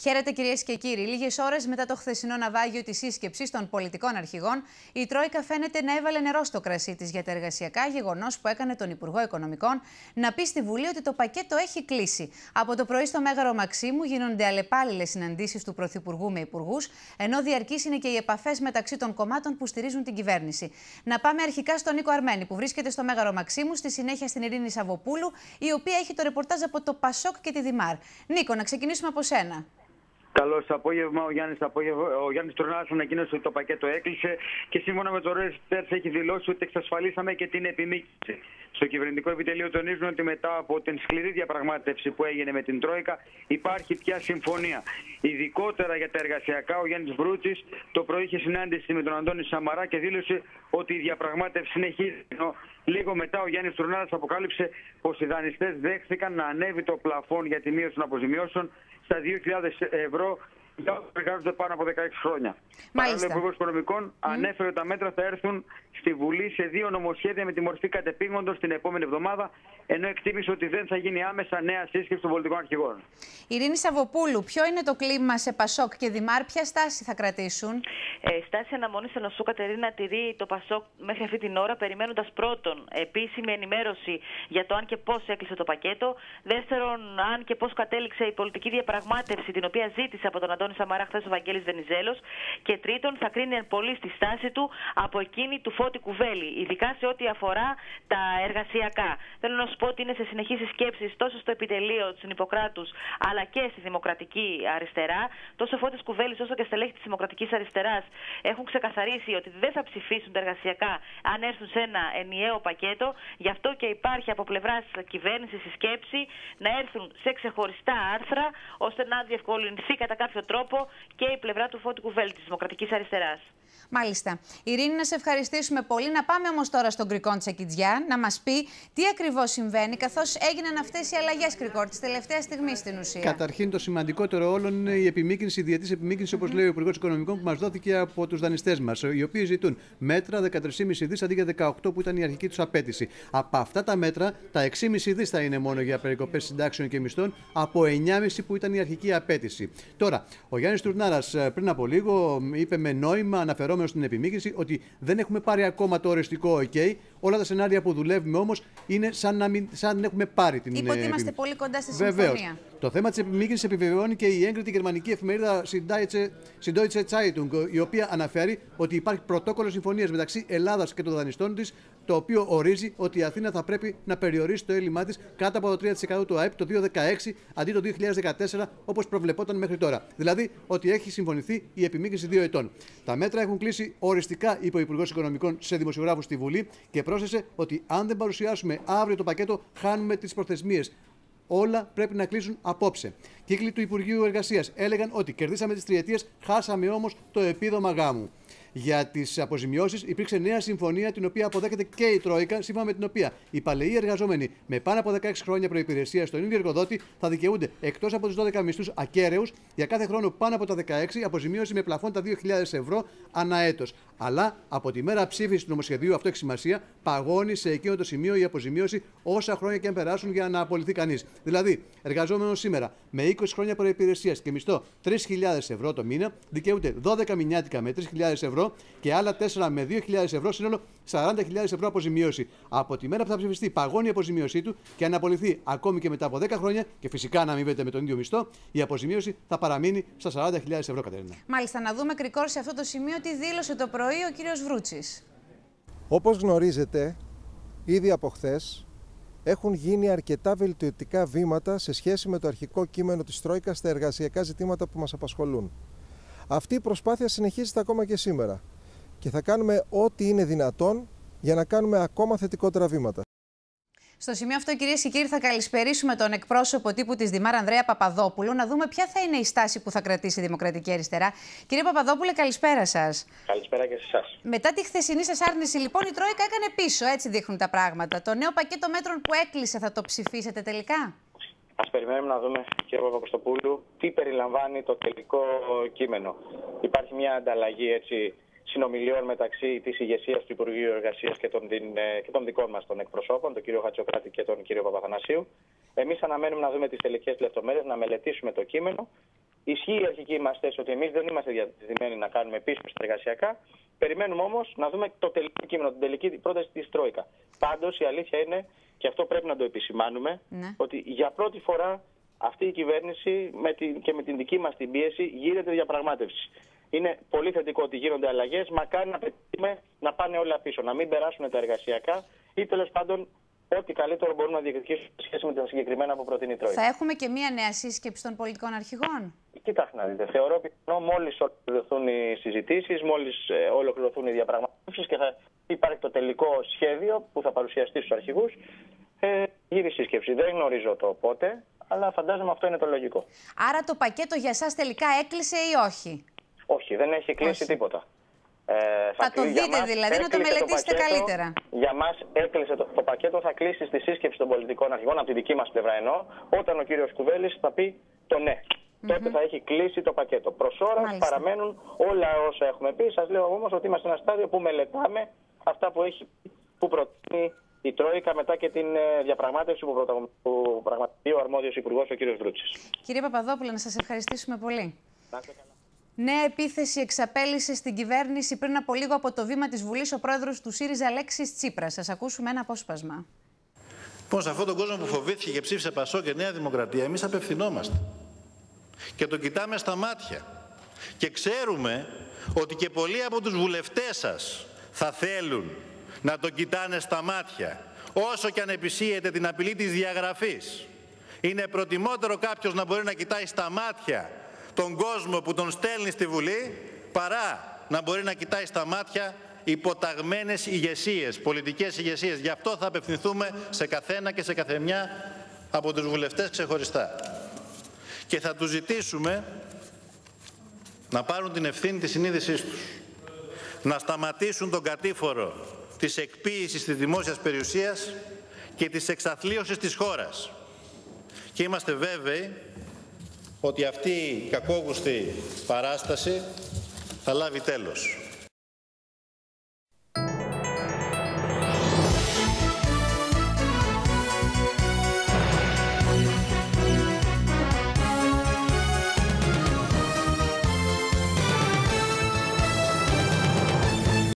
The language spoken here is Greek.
Χαίρετε κυρίες και κύριοι. Λίγες ώρες μετά το χθεσινό ναυάγιο της σύσκεψης των πολιτικών αρχηγών, η Τρόικα φαίνεται να έβαλε νερό στο κρασί της για τα εργασιακά, γεγονός που έκανε τον Υπουργό Οικονομικών να πει στη Βουλή ότι το πακέτο έχει κλείσει. Από το πρωί στο Μέγαρο Μαξίμου γίνονται αλλεπάλληλες συναντήσεις του Πρωθυπουργού με υπουργούς, ενώ διαρκείς είναι και οι επαφές μεταξύ των κομμάτων που στηρίζουν την κυβέρνηση. Να πάμε αρχικά στον Νίκο Αρμένη, που βρίσκεται στο Μέγαρο Μαξίμου, στη συνέχεια στην Ειρήνη Σαββοπούλου, η οποία έχει το ρεπορτάζ από το Πασόκ και τη Δημάρ. Νίκο, να ξεκινήσουμε από σένα. Καλώς απόγευμα. Ο Γιάννης ο Γιάννης Τρονάσου ανακοίνωσε ότι το πακέτο έκλεισε και σύμφωνα με το ΡΕΣΤΕΡ έχει δηλώσει ότι εξασφαλίσαμε και την επιμήκυση. Στο κυβερνητικό επιτελείο τονίζουν ότι μετά από την σκληρή διαπραγμάτευση που έγινε με την Τρόικα υπάρχει πια συμφωνία. Ειδικότερα για τα εργασιακά, ο Γιάννης Βρούτση το πρωί είχε συνάντηση με τον Αντώνη Σαμαρά και δήλωσε ότι η διαπραγμάτευση συνεχίζει. Λίγο μετά ο Γιάννης Τουρνάρα αποκάλυψε πως οι δανειστές δέχθηκαν να ανέβει το πλαφόν για τη μείωση των αποζημιώσεων στα 2.000 ευρώ για όσου εργάζονται πάνω από 16 χρόνια. Παράλληλα, ο Υπουργός Οικονομικών mm. ανέφερε ότι τα μέτρα θα έρθουν στη Βουλή σε δύο νομοσχέδια με τη μορφή κατεπήγοντος την επόμενη εβδομάδα, ενώ εκτίμησε ότι δεν θα γίνει άμεσα νέα σύσκεψη των πολιτικών αρχηγών. Ειρήνη Σαββοπούλου, ποιο είναι το κλίμα σε Πασόκ και Δημάρ, ποια στάση θα κρατήσουν; Ε, στάση αναμονή σε νοσού Κατερίνα τηρεί το Πασόκ μέχρι αυτή την ώρα, περιμένοντας πρώτον επίσημη ενημέρωση για το αν και πώς έκλεισε το πακέτο. Δεύτερον, αν και πώς κατέληξε η πολιτική διαπραγμάτευση, την οποία ζήτησε από τον Αντώνη Σαμαρά χθες ο Βαγγέλης Δενιζέλος. Και τρίτον, θα κρίνει εν πολύ στη στάση του από εκείνη του Φώτη Κουβέλη, ειδικά σε ό,τι αφορά τα εργασιακά. Θέλω να σου πω ότι είναι σε συνεχείς σκέψεις τόσο στο επιτελείο του Νιπποκράτου αλλά και στη Δημοκρατική Αριστερά. Τόσο ο Φώτης Κουβέλης όσο και στελέχη της Δημοκρατικής Αριστεράς έχουν ξεκαθαρίσει ότι δεν θα ψηφίσουν τα εργασιακά αν έρθουν σε ένα ενιαίο πακέτο. Γι' αυτό και υπάρχει από πλευράς κυβέρνησης η σκέψη να έρθουν σε ξεχωριστά άρθρα ώστε να διευκολυνθεί κατά κάποιο τρόπο και η πλευρά του Φώτη Κουβέλη της Δημοκρατικής Αριστεράς. Μάλιστα. Ειρήνη, να σε ευχαριστήσουμε πολύ. Να πάμε όμως τώρα στον Κρικό Τσεκιτζιά να μας πει τι ακριβώς συμβαίνει, καθώς έγιναν αυτές οι αλλαγές, Κρικό, της τελευταίας στιγμής στην ουσία. Καταρχήν, το σημαντικότερο όλων είναι η επιμήκυνση, η διετής επιμήκυνση, όπως λέει ο Υπουργός Οικονομικών, που μας δόθηκε από τους δανειστές μας, οι οποίοι ζητούν μέτρα 13,5 δις αντί για 18 που ήταν η αρχική τους απέτηση. Από αυτά τα μέτρα, τα 6,5 δις θα είναι μόνο για περικοπές συντάξεων και μισθών, από 9,5 που ήταν η αρχική απέτηση. Τώρα, ο Γιάννης Τουρνάρας ε, πριν από λίγο είπε με νόημα, αναφερόμενος στην επιμήκυνση, ότι δεν έχουμε πάρει ακόμα το οριστικό OK. Όλα τα σενάρια που δουλεύουμε όμως είναι σαν να μην σαν έχουμε πάρει την Είπε ότι είμαστε πολύ κοντά στη Βεβαίως. συμφωνία. Το θέμα της επιμήκυνση επιβεβαιώνει και η έγκριτη γερμανική εφημερίδα Süddeutsche Zeitung, η οποία αναφέρει ότι υπάρχει πρωτόκολλο συμφωνίας μεταξύ Ελλάδας και των δανειστών της, το οποίο ορίζει ότι η Αθήνα θα πρέπει να περιορίσει το έλλειμμά της κάτω από το 3% του ΑΕΠ το 2016 αντί το 2014, όπως προβλεπόταν μέχρι τώρα. Δηλαδή ότι έχει συμφωνηθεί η επιμήκυνση δύο ετών. Τα μέτρα έχουν κλείσει οριστικά, είπε ο Υπουργός Οικονομικών σε δημοσιογράφους στη Βουλή και πρόσθεσε ότι αν δεν παρουσιάσουμε αύριο το πακέτο, χάνουμε τις προθεσμίες. Όλα πρέπει να κλείσουν απόψε. Κύκλοι του Υπουργείου Εργασίας έλεγαν ότι κερδίσαμε τις τριετίες, χάσαμε όμως το επίδομα γάμου για τις αποζημιώσεις, υπήρξε νέα συμφωνία την οποία αποδέχεται και η Τρόικα, σύμφωνα με την οποία οι παλαιοί εργαζόμενοι με πάνω από 16 χρόνια προπηρεσία στον ίδιο εργοδότη θα δικαιούνται εκτός από του 12 μισθούς ακέραιου για κάθε χρόνο πάνω από τα 16 αποζημίωση με πλαφόν τα 2.000 ευρώ ανά έτος. Αλλά από τη μέρα ψήφισης του νομοσχεδίου, αυτό έχει σημασία, παγώνει σε εκείνο το σημείο η αποζημίωση όσα χρόνια και αν περάσουν για να απολυθεί κανείς. Δηλαδή, εργαζόμενος σήμερα με 20 χρόνια προπηρεσία και μισθό 3.000 ευρώ το μήνα δικαιούται 12 μηνιάτικα με 3.000 ευρώ και άλλα 4 με 2.000 ευρώ, σύνολο 40.000 ευρώ αποζημίωση. Από τη μέρα που θα ψηφιστεί, παγώνει η αποζημίωσή του και αν απολυθεί ακόμη και μετά από 10 χρόνια και φυσικά να αμοιβέται με τον ίδιο μισθό, η αποζημίωση θα παραμείνει στα 40.000 ευρώ, Κατερίνα. Μάλιστα, να δούμε κρικόρ σε αυτό το σημείο τι δήλωσε το πρωί ο κύριος Βρούτσης. Όπως γνωρίζετε, ήδη από χθες έχουν γίνει αρκετά βελτιωτικά βήματα σε σχέση με το αρχικό κείμενο της Τρόικας στα εργασιακά ζητήματα που μας απασχολούν. Αυτή η προσπάθεια συνεχίζεται ακόμα και σήμερα και θα κάνουμε ό,τι είναι δυνατόν για να κάνουμε ακόμα θετικότερα βήματα. Στο σημείο αυτό, κυρίες και κύριοι, θα καλησπερίσουμε τον εκπρόσωπο τύπου της Δημάρα Ανδρέα Παπαδόπουλου να δούμε ποια θα είναι η στάση που θα κρατήσει η Δημοκρατική Αριστερά. Κύριε Παπαδόπουλε, καλησπέρα σας. Καλησπέρα και σε εσάς. Μετά τη χθεσινή σας άρνηση, λοιπόν, η Τρόικα έκανε πίσω. Έτσι δείχνουν τα πράγματα. Το νέο πακέτο μέτρων που έκλεισε θα το ψηφίσετε τελικά; Α περιμένουμε να δούμε, κύριε Παπακοστοπούλου, τι περιλαμβάνει το τελικό κείμενο. Υπάρχει μια ανταλλαγή έτσι, συνομιλιών μεταξύ της ηγεσίας του Υπουργείου Εργασίας και, των, ε, και των δικών μας των εκπροσώπων, τον κύριο Χατσοκράτη και τον κύριο Παπαθανασίου. Εμείς αναμένουμε να δούμε τις τελικές λεπτομέρειες, να μελετήσουμε το κείμενο. Ισχύει η αρχική μας θέση ότι εμείς δεν είμαστε διατεθειμένοι να κάνουμε πίσω στα εργασιακά. Περιμένουμε όμως να δούμε το τελικό κείμενο, την τελική πρόταση της Τρόικα. Πάντως η αλήθεια είναι, και αυτό πρέπει να το επισημάνουμε, Ναι. ότι για πρώτη φορά αυτή η κυβέρνηση με την, και με την δική μας την πίεση γίνεται διαπραγμάτευση. Είναι πολύ θετικό ότι γίνονται αλλαγές. Μακάρι να πετύχουμε να πάνε όλα πίσω, να μην περάσουν τα εργασιακά ή τέλος πάντων ό,τι καλύτερο μπορούμε να διεκδικήσουμε σε σχέση με τα συγκεκριμένα που προτείνει η Τρόικα. Θα έχουμε και μία νέα σύσκεψη των πολιτικών αρχηγών; Κοιτάξτε να δείτε. Θεωρώ πιθανό μόλις ολοκληρωθούν οι συζητήσεις, μόλις ολοκληρωθούν οι διαπραγματεύσεις και θα υπάρχει το τελικό σχέδιο που θα παρουσιαστεί στους αρχηγούς, ε, γύρει σύσκεψη. Δεν γνωρίζω το πότε, αλλά φαντάζομαι αυτό είναι το λογικό. Άρα το πακέτο για σας τελικά έκλεισε ή όχι; Όχι, δεν έχει κλείσει Όχι. τίποτα. Ε, Θα το κλει- για δείτε μας δηλαδή, να το έκλεισε μελετήσετε πακέτο. καλύτερα. Για μας έκλεισε το, το πακέτο, θα κλείσει στη σύσκεψη των πολιτικών αρχηγών, από τη δική μας πλευρά εννοώ, όταν ο κύριος Κουβέλης θα πει το ναι. Τότε θα έχει κλείσει το πακέτο. Προς ώρας Μάλιστα. παραμένουν όλα όσα έχουμε πει. Σας λέω όμως ότι είμαστε σε ένα στάδιο που μελετάμε αυτά που, έχει, που προτείνει η Τρόικα μετά και την ε, διαπραγμάτευση που, πρωτα- που πραγματοποιεί ο αρμόδιος υπουργός, ο κύριος Βρούτσης. Κύριε Παπαδόπουλο, να σας ευχαριστήσουμε πολύ. Νέα επίθεση εξαπέλυσε στην κυβέρνηση πριν από λίγο από το βήμα της Βουλής ο πρόεδρος του ΣΥΡΙΖΑ Αλέξης Τσίπρας. Σας ακούσουμε ένα απόσπασμα. Λοιπόν, σε αυτόν τον κόσμο που φοβήθηκε και ψήφισε Πασό και Νέα Δημοκρατία, εμείς απευθυνόμαστε. Και το κοιτάμε στα μάτια. Και ξέρουμε ότι και πολλοί από τους βουλευτές σας θα θέλουν να το κοιτάνε στα μάτια. Όσο και αν επισύεται την απειλή της διαγραφής. Είναι προτιμότερο κάποιος να μπορεί να κοιτάει στα μάτια τον κόσμο που τον στέλνει στη Βουλή παρά να μπορεί να κοιτάει στα μάτια υποταγμένες ηγεσίες, πολιτικές ηγεσίες. Γι' αυτό θα απευθυνθούμε σε καθένα και σε καθεμιά από τους βουλευτές ξεχωριστά. Και θα τους ζητήσουμε να πάρουν την ευθύνη της συνείδησής τους. Να σταματήσουν τον κατήφορο της εκποίησης της δημόσιας περιουσίας και της εξαθλίωσης της χώρας. Και είμαστε βέβαιοι ότι αυτή η κακόγουστη παράσταση θα λάβει τέλος.